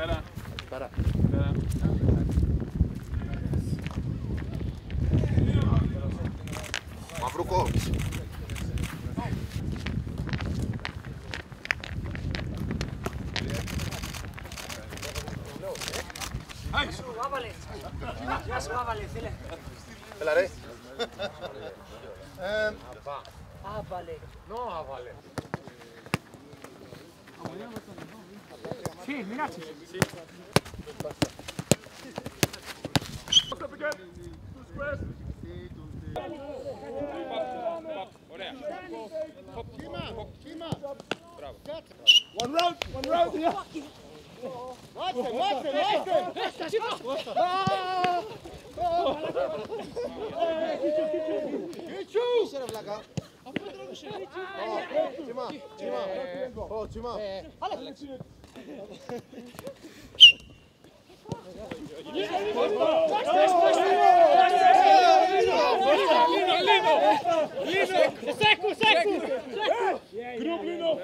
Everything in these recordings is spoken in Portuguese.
Espera. Espera. Espera. Mavrukovic. Hei! Su avali. Su eh. avali, ah, sille. Pelare. No Sì, minacci. Sì. Up One round, one round. Watch him, watch him, watch him. Ah! Oh! Get you, get you. Get you. Get you. Get you. Timão, é. Timão, é. ô Timão. Olha. Lino, seco, seco! Grub, Lino!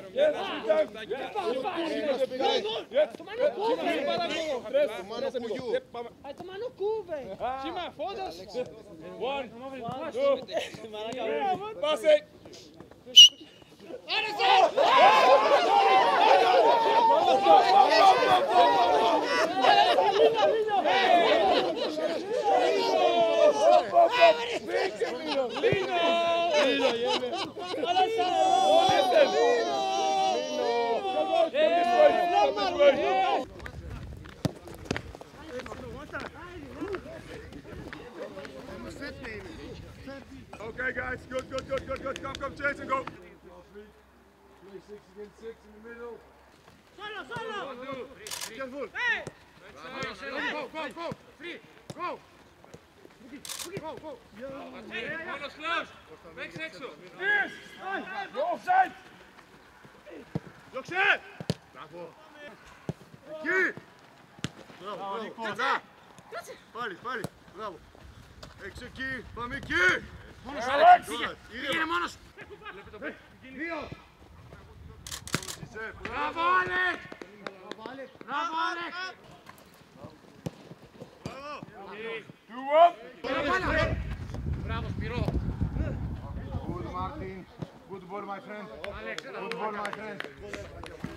Tomar no cu, velho! Tomar no cu, Vai tomar no cu, velho! Tima, foda-se! One, two, passei! Okay, guys, good, good, good, good, good. Come, come, chase and go. Play six against six in the middle. Solo, solo. Careful. Go, go, three, go. Πάνω Κλάους, παίξε έξω. Offside. Διώξε. Εκεί. Μπράβο, μπράβο. Πάλι, πάλι. Μπράβο. Έξω εκεί, πάμε εκεί. Μόνο Αλέξη. My friend. Good ball, my friend.